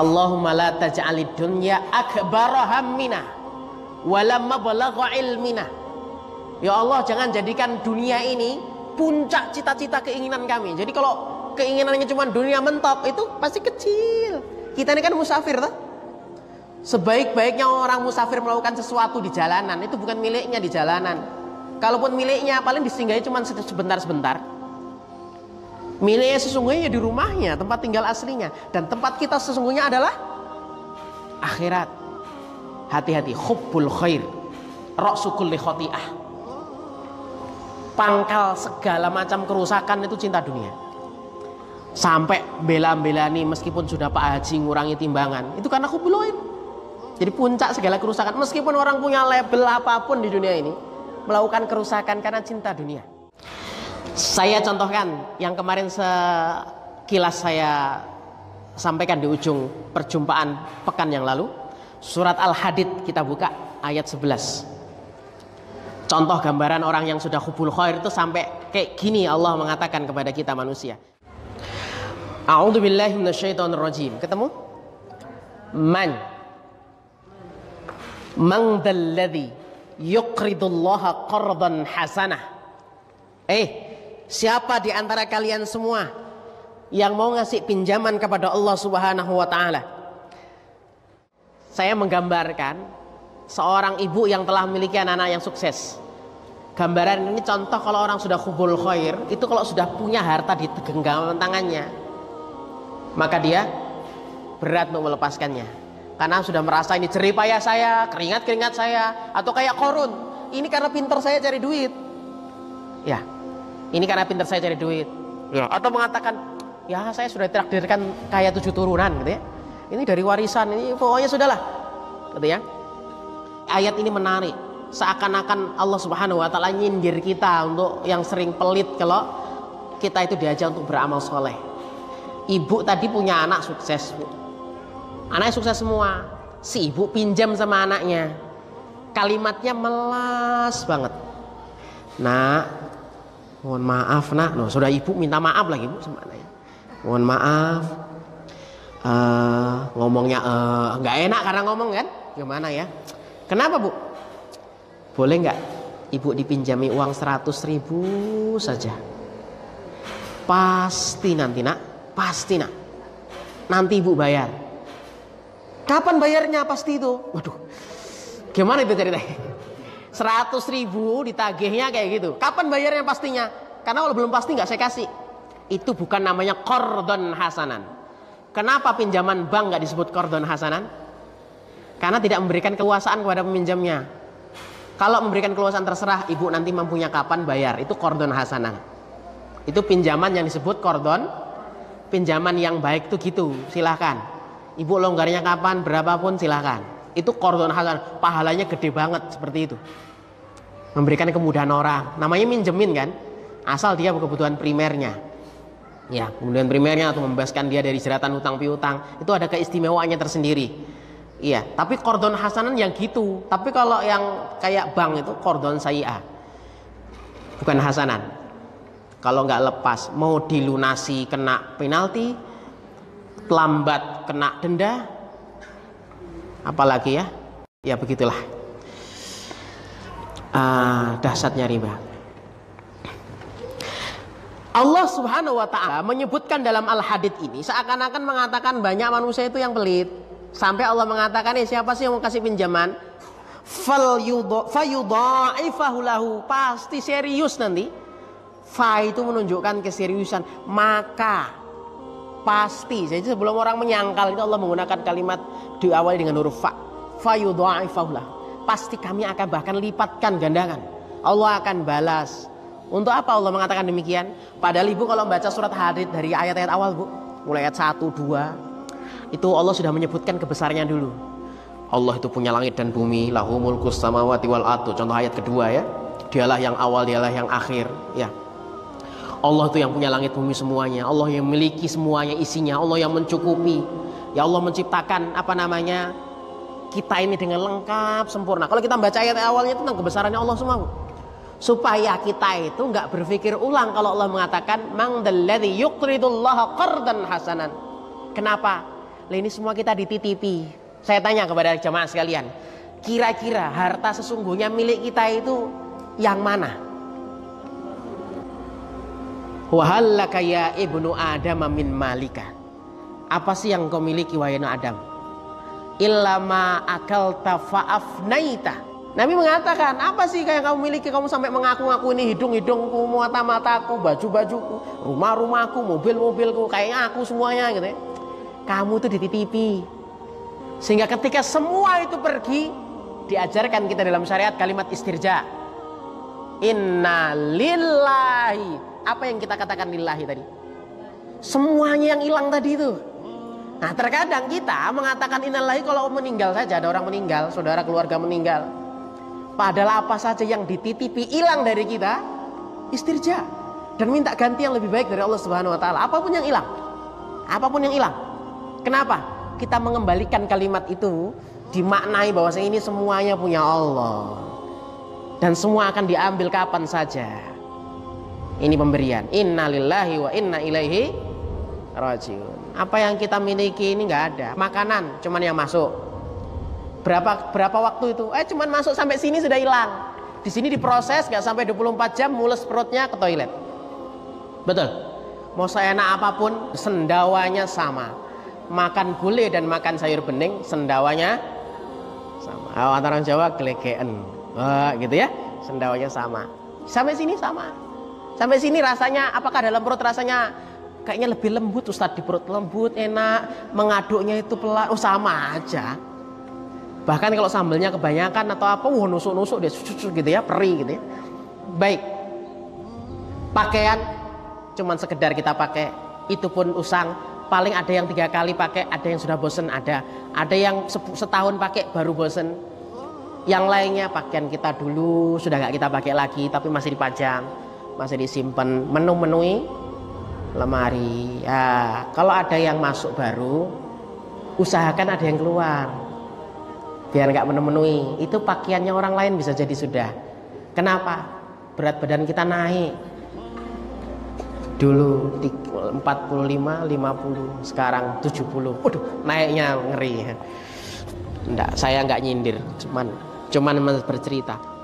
Allahumma la taj'alid dunya akbara hammina wala mablagha ilmina. Ya Allah, jangan jadikan dunia ini puncak cita-cita keinginan kami. Jadi kalau keinginannya cuma dunia mentok itu pasti kecil. Kita ini kan musafir tuh. Sebaik-baiknya orang musafir melakukan sesuatu di jalanan itu bukan miliknya di jalanan. Kalaupun miliknya paling disinggahi cuma sebentar-sebentar. Miliknya sesungguhnya ya di rumahnya, tempat tinggal aslinya. Dan tempat kita sesungguhnya adalah akhirat. Hati-hati, hubbul khair, ra'sukul khoti'ah. Pangkal segala macam kerusakan itu cinta dunia. Sampai bela-bela nih meskipun sudah Pak Haji ngurangi timbangan, itu karena hubbul khair. Jadi puncak segala kerusakan meskipun orang punya label apa pun di dunia ini melakukan kerusakan karena cinta dunia. Saya contohkan yang kemarin sekilas saya sampaikan di ujung perjumpaan pekan yang lalu. Surat Al-Hadid kita buka ayat 11. Contoh gambaran orang yang sudah hubul khair itu sampai kayak gini Allah mengatakan kepada kita manusia. A'udzubillahi minasyaitonirrajim. Ketemu? Man Man dalladhi yuqridullaha qardan hasanah. Eh, siapa di antara kalian semua yang mau ngasih pinjaman kepada Allah Subhanahu wa taala? Saya menggambarkan seorang ibu yang telah memiliki anak-anak yang sukses. Gambaran ini contoh kalau orang sudah hubul khair, itu kalau sudah punya harta di genggaman tangannya, maka dia berat untuk melepaskannya karena sudah merasa ini jerih payah saya, keringat-keringat saya, atau kayak korun. Ini karena pinter saya cari duit. Ya, ini karena pinter saya cari duit. Ya, atau mengatakan, ya saya sudah ditrakdirkan kayak tujuh turunan, gitu ya. Ini dari warisan, ini pokoknya sudahlah, gitu ya. Ayat ini menarik, seakan-akan Allah Subhanahu Wa Taala nyindir kita untuk yang sering pelit kalau kita itu diajak untuk beramal soleh. Ibu tadi punya anak sukses, Anaknya sukses semua. Si ibu pinjam sama anaknya. Kalimatnya melas banget. Nak, mohon maaf nak. Loh, sudah ibu minta maaf lagi bu sama anaknya. Mohon maaf. Uh, ngomongnya nggak uh, enak karena ngomong kan? Gimana ya? Kenapa bu? Boleh nggak ibu dipinjami uang 100 ribu saja? Pasti nanti nak, pasti nak. Nanti ibu bayar Kapan bayarnya pasti itu? Waduh, gimana itu ceritanya? 100 ribu ditagihnya kayak gitu. Kapan bayarnya pastinya? Karena kalau belum pasti nggak saya kasih. Itu bukan namanya kordon hasanan. Kenapa pinjaman bank nggak disebut kordon hasanan? Karena tidak memberikan keluasaan kepada peminjamnya. Kalau memberikan keluasaan terserah, ibu nanti mampunya kapan bayar. Itu kordon hasanan. Itu pinjaman yang disebut kordon. Pinjaman yang baik itu gitu. Silahkan Ibu longgarnya kapan, berapapun silahkan. Itu kordon hasan, pahalanya gede banget seperti itu. Memberikan kemudahan orang, namanya minjemin kan, asal dia kebutuhan primernya. Ya, kemudian primernya atau membebaskan dia dari jeratan hutang piutang, itu ada keistimewaannya tersendiri. Iya, tapi kordon hasanan yang gitu. Tapi kalau yang kayak bank itu kordon sayi'ah. Bukan hasanan. Kalau nggak lepas, mau dilunasi kena penalti, lambat kena denda apalagi ya? Ya begitulah. Ah, dahsyatnya riba. Allah subhanahu wa ta'ala menyebutkan dalam al-hadid ini seakan-akan mengatakan banyak manusia itu yang pelit. Sampai Allah mengatakan eh, siapa sih yang mau kasih pinjaman? Pasti serius nanti. Fa itu menunjukkan keseriusan. Maka pasti. Jadi sebelum orang menyangkal itu Allah menggunakan kalimat diawali dengan huruf fa. Fayudha'ifahullah pasti kami akan bahkan lipatkan gandakan. Allah akan balas. Untuk apa Allah mengatakan demikian? Padahal ibu kalau membaca surat hadid dari ayat-ayat awal bu mulai ayat 1, 2 itu Allah sudah menyebutkan kebesarannya dulu. Allah itu punya langit dan bumi lahu mulkus wal atu contoh ayat kedua ya. Dialah yang awal dialah yang akhir ya Allah itu yang punya langit bumi semuanya. Allah yang memiliki semuanya isinya. Allah yang mencukupi. Ya Allah menciptakan apa namanya kita ini dengan lengkap sempurna. Kalau kita baca ayat awalnya tentang kebesarannya Allah semua. Supaya kita itu nggak berpikir ulang kalau Allah mengatakan mang dalladzi hasanan. Kenapa? Ini semua kita dititipi. Saya tanya kepada jamaah sekalian, kira-kira harta sesungguhnya milik kita itu yang mana? Wahallaka ya ibnu Adam min malika. Apa sih yang kau miliki wahai Adam? Illama akal tafa'afnaita. Nabi mengatakan, apa sih yang kamu miliki? Kamu sampai mengaku-ngaku ini hidung-hidungku, mata-mataku, baju-bajuku, rumah-rumahku, mobil-mobilku, kayaknya aku semuanya gitu ya. Kamu itu dititipi. Sehingga ketika semua itu pergi, diajarkan kita dalam syariat kalimat istirja. Inna lillahi apa yang kita katakan lillahi tadi? Semuanya yang hilang tadi itu. Nah terkadang kita mengatakan innalillahi kalau meninggal saja ada orang meninggal, saudara keluarga meninggal. Padahal apa saja yang dititipi hilang dari kita, istirja dan minta ganti yang lebih baik dari Allah Subhanahu wa taala. Apa pun yang hilang. Apa pun yang hilang. Kenapa? Kita mengembalikan kalimat itu dimaknai bahwa ini semuanya punya Allah. Dan semua akan diambil kapan saja. Ini pemberian. Innalillahi wa inna ilaihi rajiun. Apa yang kita miliki ini nggak ada. Makanan cuman yang masuk. Berapa berapa waktu itu? Eh cuman masuk sampai sini sudah hilang. Di sini diproses nggak sampai 24 jam mules perutnya ke toilet. Betul. Mau seenak apa pun sendawanya sama. Makan gulai dan makan sayur bening sendawanya sama. Oh, antara Jawa gelegean. Oh, gitu ya. Sendawanya sama. Sampai sini sama. Sampai sini rasanya apakah dalam perut rasanya kayaknya lebih lembut Ustadz? Di perut lembut enak mengaduknya itu pelan. Oh sama aja. Bahkan kalau sambelnya kebanyakan atau apa wah nusuk-nusuk dia susu gitu ya perih gitu ya. Baik. Pakaian cuman sekedar kita pakai. Itu pun usang. Paling ada yang tiga kali pakai ada yang sudah bosen ada. Ada yang setahun pakai baru bosen. Yang lainnya pakaian kita dulu sudah nggak kita pakai lagi tapi masih dipajang masih disimpan menu-menui lemari. Ya kalau ada yang masuk baru usahakan ada yang keluar. Biar nggak menu-menui. Itu pakaiannya orang lain bisa jadi sudah. Kenapa? Berat badan kita naik. Dulu 45 50 sekarang 70 waduh naiknya ngeri. Enggak saya nggak nyindir. Cuman cuman bercerita